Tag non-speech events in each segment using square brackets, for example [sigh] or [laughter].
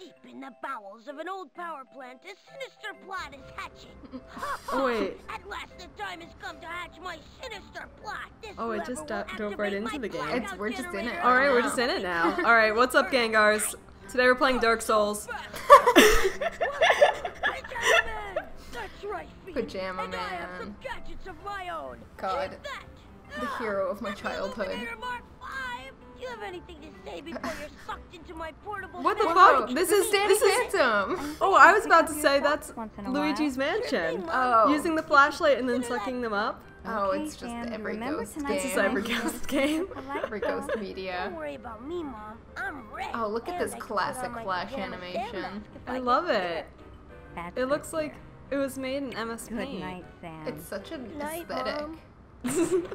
Deep in the bowels of an old power plant, a sinister plot is hatching. [laughs] Oh, wait. [laughs] At last the time has come to hatch my sinister plot. This Oh, it just will do- dove right activate into the game. It's- we're just in it. All right, we're just in it now. All right, what's up, Gangars? Today we're playing Dark Souls. Pajama! [laughs] That's right, and I have some Man. gadgets of my own. God. The hero of my childhood. You have anything to say before you're sucked into my portable? What the fuck? Whoa, This this is- is Danny this is- Phantom. Oh, I was about to say that's socks once in a Luigi's. Mansion. Oh. Using the flashlight and then sucking them up. Oh, Okay, it's just Sam, every ghost [laughs] tonight's It's a game. cyber- cyberghost game. I like [laughs] Every ghost media. Don't worry about me, Mom. I'm ready. Oh, look at this I classic Flash animation. mask I love it. That's It looks like it was made in MS Good night, Sam. It's such an Night, aesthetic. [laughs]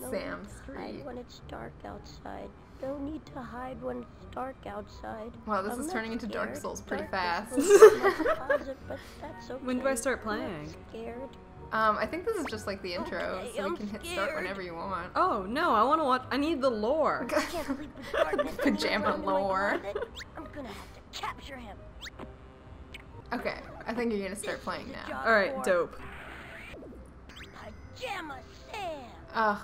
Mom. There's no Sam need to Street. hide when it's dark outside. No need to hide when it's dark outside. Wow, this I'm is not turning into Dark. Souls pretty Darkness fast. lives [laughs] closet, but that's okay. When do I start I'm playing? scared. Um, I think this is just like the intro, Okay, so I'm we can hit start whenever you want. oh no, I want to watch. I need the lore. [laughs] I can't sleep with darkness Pajama anymore in my lore. I'm gonna have to capture him. Okay, I think you're gonna start playing This is now. All right, dope. Pajama Sam. Ugh,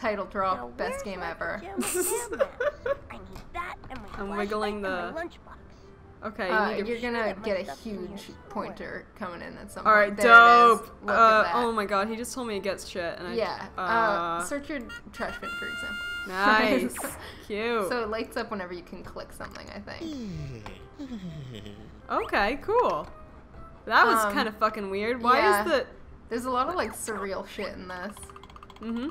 title Now, drop, best game ever. Pajama Sam mask? I need that and my [laughs] I'm flashlight wiggling and the- my lunchbox. Okay, you Uh, need you're gonna get a stuff's in your huge store. pointer coming in at some All point. right, There dope. Uh, oh my god, he just told me to gets shit, and I. yeah. Uh, Uh, search your trash bin, for example. nice. [laughs] Cute. So it lights up whenever you can click something. I think. [laughs] okay, cool. That was Um, kind of fucking weird. Why yeah. is the? There's a lot of like surreal shit in this. Mm-hmm.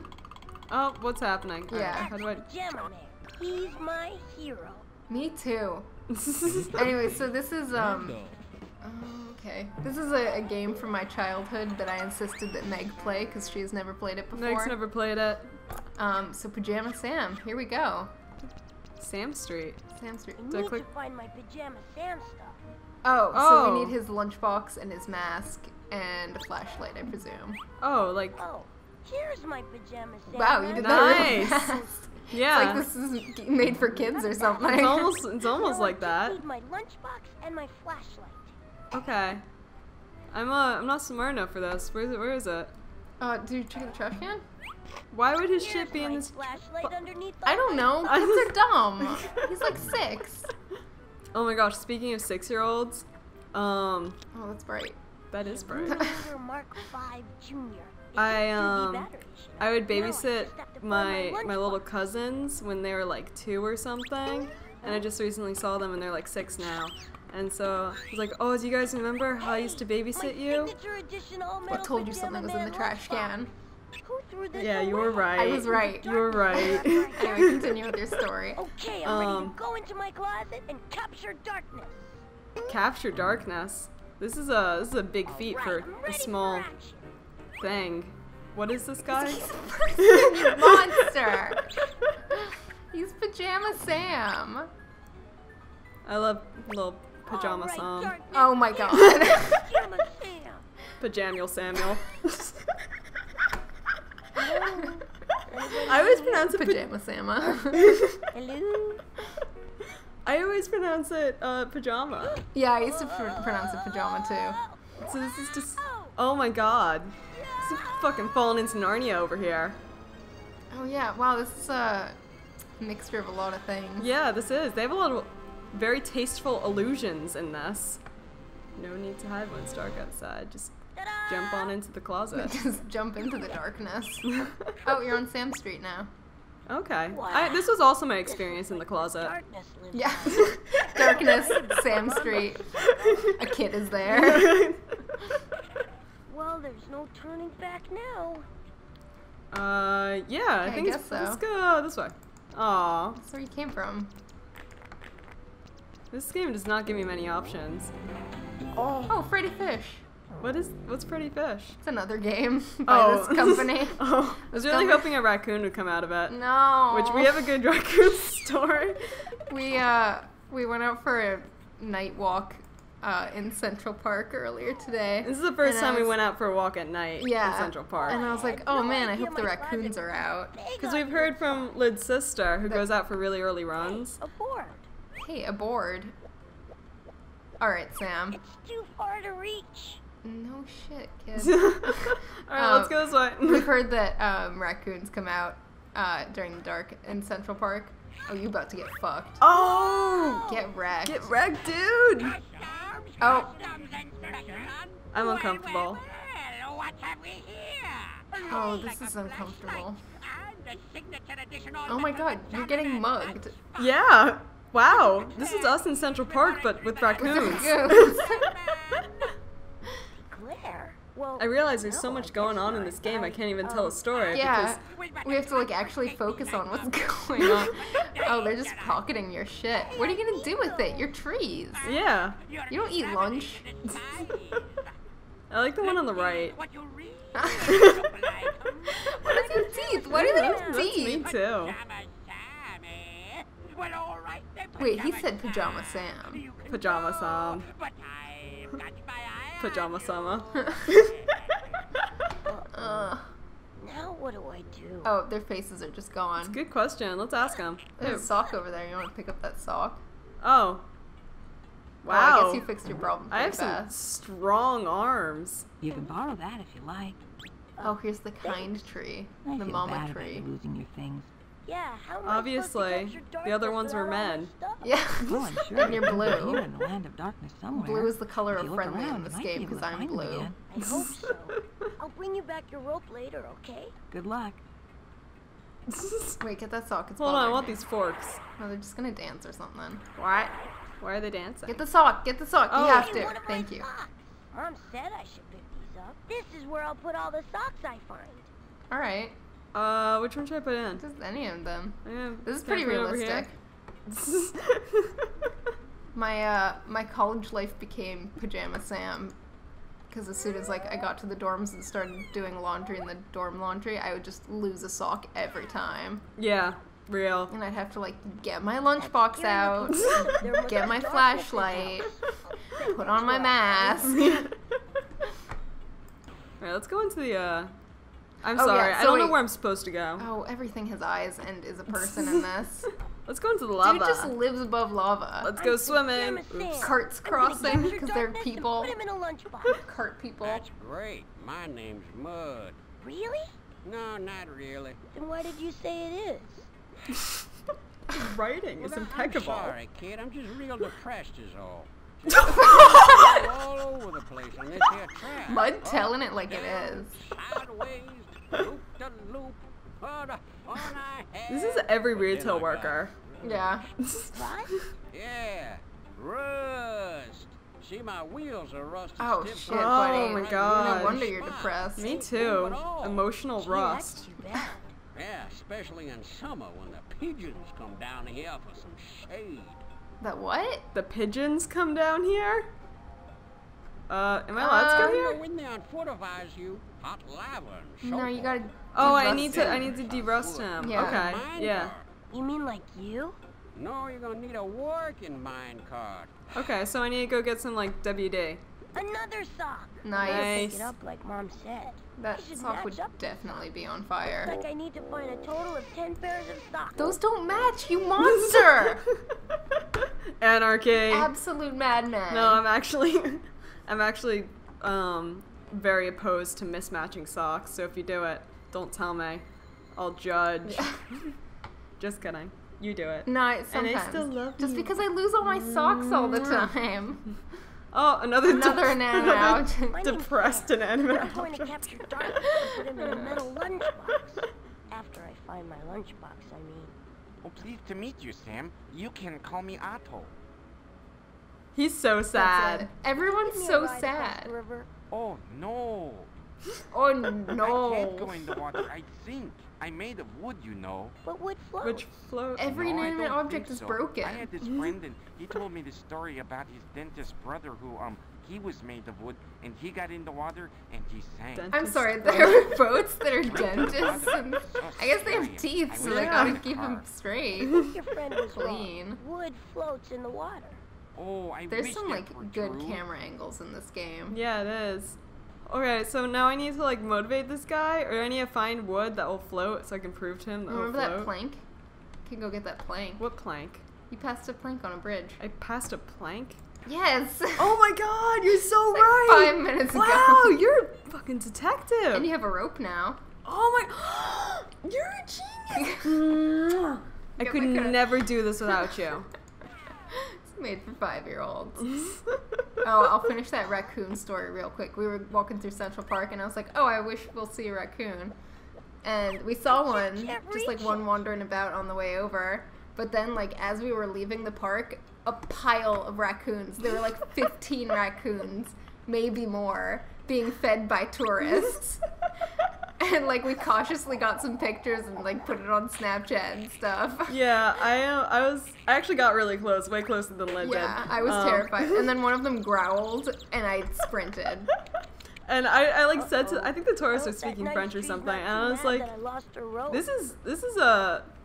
Oh, what's happening? All right, Yeah. How do I? Pajama Man. He's my hero. Me too. [laughs] Anyway, so this is um. oh, Okay, this is a, a game from my childhood that I insisted that Meg play because she's never played it before. Meg's never played it. Um, so Pajama Sam, here we go. Sam Street. Sam Street. I Do I need click- to find my Pajama Sam stuff. Oh, oh, so Oh. we need his lunchbox and his mask and a flashlight, I presume. Oh, like Oh, here's my Pajama Sam Wow, you mask. did that really Nice. fast. yeah. [laughs] It's like this is made for kids or something. it's almost it's almost like just that. need my lunchbox and my flashlight. Okay. I'm uh I'm not smart enough for this. Where is it? Where is it? Uh, did you check the trash can? Why would his Here's shit be in my this? flashlight underneath the I don't know. I Kids was- are dumb. [laughs] He's like six. Oh my gosh! Speaking of six-year-olds, um, Oh, that's bright. that is bright. Illuminator Mark Five Junior. It's I, a 2D um, battery, you know. I would babysit just have to find my my little cousins when they were like two or something, and I just recently saw them and they're like six now. And so I was like, "Oh, do you guys remember how I used to Hey, babysit you?" signature What told you something was in the trash can? Who threw this Yeah, you were right. I was right. You were right. [laughs] Anyway, continue with your story. Okay, I'm ready Um, to go into my closet and capture darkness. Capture darkness. This is a this is a big feat Alright, for a small action. thing. What is this guy? He's you [laughs] monster! He's Pajama Sam. I love little pajama Alright, song. darkness, Oh my god. Pajama [laughs] Sam. Pajamuel Samuel. [laughs] I always pronounce it. Pa- Pajama Sama. Hello? I always pronounce it uh, pajama. yeah, I used to pr- pronounce it pajama too. So this is just. Oh my god. This is fucking falling into Narnia over here. Oh yeah, wow, this is a mixture of a lot of things. Yeah, this is. They have a lot of very tasteful illusions in this. No need to hide when it's dark outside. Just jump on into the closet. [laughs] Just jump into the darkness. [laughs] oh, you're on Sam Street now. Okay. I, this was also my experience in the closet. Darkness Yeah. [laughs] darkness, Sam Street. A kid is there. Well, there's no turning back now. uh, yeah, I I think it's, guess so. let's go this way. Aw, That's where you came from. this game does not give me many options. Oh, Oh, Freddy Fish. What is what's Freddy Fish? It's another game [laughs] by this company. [laughs] oh, I was really hoping a raccoon would come out of it. No. Which we have a good raccoon [laughs] story. We uh we went out for a night walk uh in Central Park earlier today. This is the first And I time we went out for a walk at night yeah, in Central Park. And I was like, oh no man, I hope the raccoons are out. Because we've heard from Lid's sister, who That- goes out for really early runs. Aboard. Hey, a board. Alright, Sam. It's too far to reach. No shit, kid. [laughs] Alright, let's Um, go this way. [laughs] We've heard that um, raccoons come out uh, during the dark in Central Park. Oh, you about to get fucked. oh! Get wrecked. Get wrecked, dude! Oh, I'm uncomfortable. oh, this is uncomfortable. Oh my god, you're getting mugged. Yeah! Wow! This is us in Central Park, but with raccoons. [laughs] Claire. Well, I realize there's so much going on in this game, I can't even Um, tell a story yeah, because we have to like actually focus on what's [laughs] going on. [laughs] Oh, they're just pocketing your shit. What are you gonna do with it? Your trees. yeah. You don't eat lunch. [laughs] I like the one on the right. What is your teeth? Why do they have That's me too. Wait, he said Pajama Sam. Pajama Sam. Pajama Sama. [laughs] Uh, Now what do I do? oh, their faces are just gone. Good question. Let's ask them. There's a sock over there. You want to pick up that sock? Oh. Oh, I Wow. guess you fixed your problem I have pretty some strong arms. You can borrow that if you like. Oh, here's the kind tree. I The mama tree. losing your things. Yeah, how am I to Obviously, the other ones were without all my men. stuff? Yeah. Well, [laughs] I'm sure and you're there's somewhere blue. In the land of darkness somewhere. Blue is the color of you look friendly in around, this game because to I'm blue. I hope so. I'll bring you back your rope later, okay? Good luck. [laughs] Wait, get that sock. It's Hold on, I want these forks. Oh, they're just gonna dance or something. What? Why are they dancing? Get the sock. Get the sock. Oh. You have Hey, to. what am I Thank you. socks? Mom said I should pick these up. This is where I'll put all the socks I find. All right. Uh, which one should I put in? Just any of them. Yeah, This is pretty put it over here? realistic. My uh, my college life became pajama Sam. Because as soon as like I got to the dorms and started doing laundry in the dorm laundry, I would just lose a sock every time, yeah, real. and I'd have to like get my lunchbox out, looking- there must get my flashlight, put on my mask. [laughs] Alright, let's go into the, uh... I'm Oh, yeah, sorry, I don't know where I'm supposed to go. Oh, everything has eyes and is a [laughs] person in this. Let's go into the lava. Dude just lives above lava. Let's go I'm swimming. Pajama Oops. Carts crossing because they're darkness and people. Put 'em in a lunchbox. [laughs] Cart people. That's great. My name's Mud. really? No, not really. Then why did you say it is? [laughs] writing is Well, impeccable. I'm sorry, kid. I'm just real depressed is all. all over the place on this here track. Mud oh, telling it like it down, is. Sideways, loop the loop. on the- on I This is every retail worker. Yeah. What? [laughs] Yeah, rust. See, my wheels are rusted. Oh stiff shit, from Oh my running gosh. No wonder you're depressed. Me too. moving at all. Emotional Gee, rust. That's. Yeah, especially in summer when the pigeons come down here for some shade. That what? The pigeons come down here? Uh, am I allowed to Um, come here? when they unfortifies you, hot lava and so No, you gotta. Oh, I need to. I need to derust him. Yeah. Okay. Yeah. You mean like you? No, you're gonna need a working mine cart. Okay. So I need to go get some like WD. Another sock. Nice. Nice. Pick it up like mom said. That sock would up definitely be on fire. Like I need to find a total of ten pairs of socks. Those don't match, you [laughs] monster! Anarchy. Absolute madman. No, I'm actually, [laughs] I'm actually, um, very opposed to mismatching socks. So if you do it, don't tell me. I'll judge. [laughs] Just kidding. You do it. No, And sometimes. I still love Just you. because I lose all my socks all the time. [laughs] Oh, another Another de- inanimate another object. [laughs] Depressed Claire. inanimate I'm going to capture darkness and put him in a metal lunchbox. After I find my lunchbox, I mean. Oh, pleased to meet you, Sam. You can call me Otto. He's so sad. Everyone's Give me a so sad. the river. Oh, no. Oh I can't go no. in the water. I sink. I made of wood, you know. But wood floats. Which floats. Every No, I inanimate don't object think is so. broken. I had this friend, and he told me the story about his dentist brother who, um, he was made of wood, and he got in the water, and he sank. Dent- I'm sorry, there are boats that are [laughs] dentists, and I guess they have teeth, so they I gotta had a keep them car. straight. [laughs] Your friend was Clean. wrong. Wood floats in the water. Oh, I There's wish some like good true. camera angles in this game. Yeah, it is. Okay, so now I need to like motivate this guy, or I need to find wood that will float so I can prove to him that Remember will that float. plank? Can go get that plank. What plank? You passed a plank on a bridge. I passed a plank. Yes. [laughs] Oh my god, you're so Like right. five minutes ago. Wow, [laughs] you're a fucking detective. And you have a rope now. oh my, [gasps] you're a genius. [laughs] I could never do this without you. Made for five year olds. [laughs] Oh, I'll finish that raccoon story real quick. We were walking through Central Park, and I was like, "Oh, I wish we'll see a raccoon." And we saw one, just like one wandering about on the way over. But then, like as we were leaving the park, a pile of raccoons. There were like [laughs] 15 raccoons, maybe more, being fed by tourists. [laughs] [laughs] And like we cautiously got some pictures and like put it on Snapchat and stuff. [laughs] yeah, I uh, I was I actually got really close, way closer than Lynn Yeah. I was Um, terrified. And then [laughs] one of them growled, and I sprinted. And I, I like said to I think the tourists Oh, are speaking French or something, and I was like, I lost her rope. this is this is a At least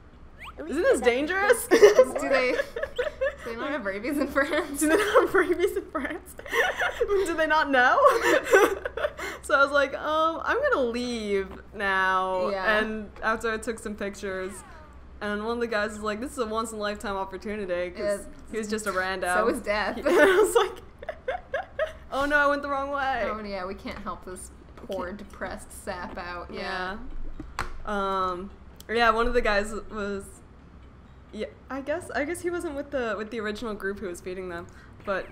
isn't this dangerous? [laughs] Do they? Do they not have rabies in France? Do they not have rabies in France? [laughs] Do they not know? [laughs] so I was like, um, I'm gonna leave now. Yeah. And after I took some pictures, and one of the guys was like, "This is a once in a lifetime opportunity," because he was just a rando. So is death. And I was like, "Oh no, I went the wrong way." Oh yeah, we can't help this poor depressed sap out. Yeah. Yeah. Um. Yeah. One of the guys was. Yeah. I guess. I guess he wasn't with the with the original group who was feeding them, but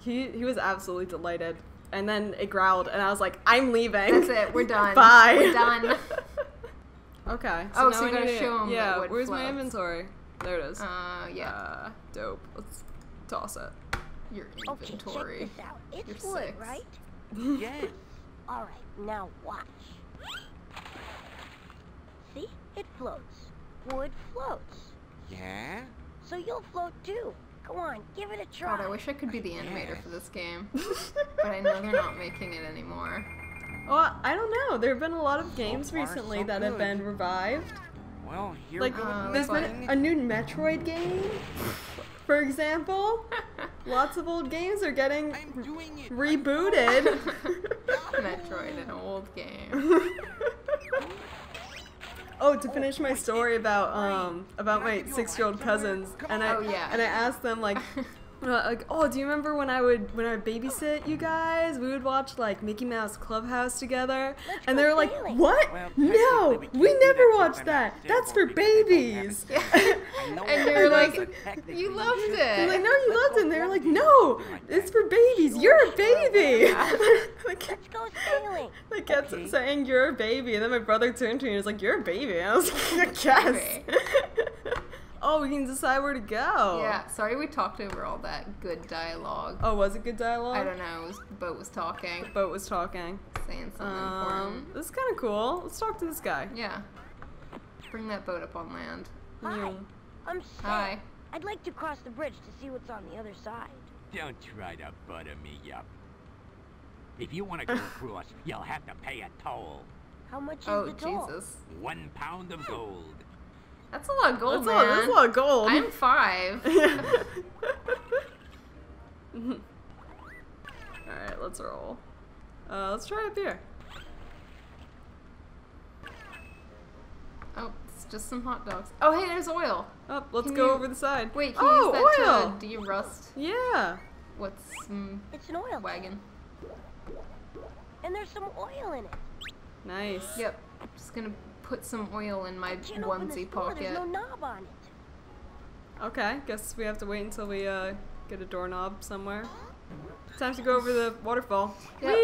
he he was absolutely delighted. And then it growled, and I was like, "I'm leaving." That's it. We're done. [laughs] Bye. We're done. [laughs] okay. Oh, now so you I gotta need to- show 'em Yeah. that wood Where's my inventory? There it is. Uh, yeah. Uh, dope. Let's toss it. Your inventory. Okay, inventory. check this out. It's You're wood, six. right? [laughs] Yes. All right, now watch. See? It floats. Wood floats. Yeah? So you'll float too. Come on, give it a try. God, I wish I could be the animator Yes. for this game, [laughs] but I know they're not making it anymore. Well, I don't know. There have been a lot of games far, recently so that have been revived. Well, here Like, Uh, there's been nothing. a new Metroid game, for example. [laughs] Lots of old games are getting I'm doing it. rebooted. [laughs] Metroid, an old game. Oh, to finish my story about um about my six-year-old cousins, and I Oh, yeah. and I asked them like. [laughs] uh, Like, oh, do you remember when I would when I would babysit you guys? We would watch like Mickey Mouse Clubhouse together, Let's and they were like, sailing. "What? Well, no, we we never watched that. That's for disabled because I don't babies." have Yeah. [laughs] [laughs] I know And that, you're but like, you loved it. They're like, no, you loved it. And they were like, no, it's for babies. You're a baby. they kept, Let's go sailing. they kept Okay. saying you're a baby, and then my brother turned to me and was like, "You're a baby." And I was like, "I [laughs] guess." [laughs] oh, we can decide where to go. Yeah, sorry we talked over all that good dialogue. Oh, was it good dialogue? I don't know, it was, the boat was talking, Boat was talking. saying something Um, this is kind of cool. Let's talk to this guy. Yeah. Bring that boat up on land. Hi, Mm. I'm sorry. Hi. I'd like to cross the bridge to see what's on the other side. Don't try to butter me up. If you want to go [laughs] across, you'll have to pay a toll. How much is Oh, the toll? Jesus. One pound of gold. That's a lot of gold, That's a, lot, that's a lot of gold. I'm five. [laughs] [laughs] Alright, let's roll. Uh, let's try it up here. Just some hot dogs. Oh, hey, there's oil. Oh, let's Can go you- over the side. Wait, can you oh, use that oil! to de-rust Yeah. what's mm, It's an oil. wagon? And there's some oil in it. Nice. Yep. I'm Just gonna put some oil in my Can't open onesie door. pocket. There's no knob on it. Okay, guess we have to wait until we uh, get a doorknob somewhere. Time to go over the waterfall. Yep,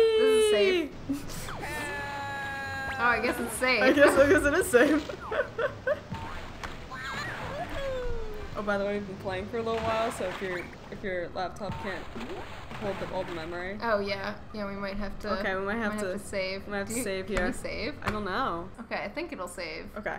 Oh, I guess it's safe. I guess, I guess it is safe. [laughs] oh, by the way, we've been playing for a little while, so if your if your laptop can't hold the, all the memory, Oh yeah, yeah. We might have to. Okay, we might have to- save. we might have Do to you- save Can here. we save? I don't know. Okay, I think it'll save. Okay,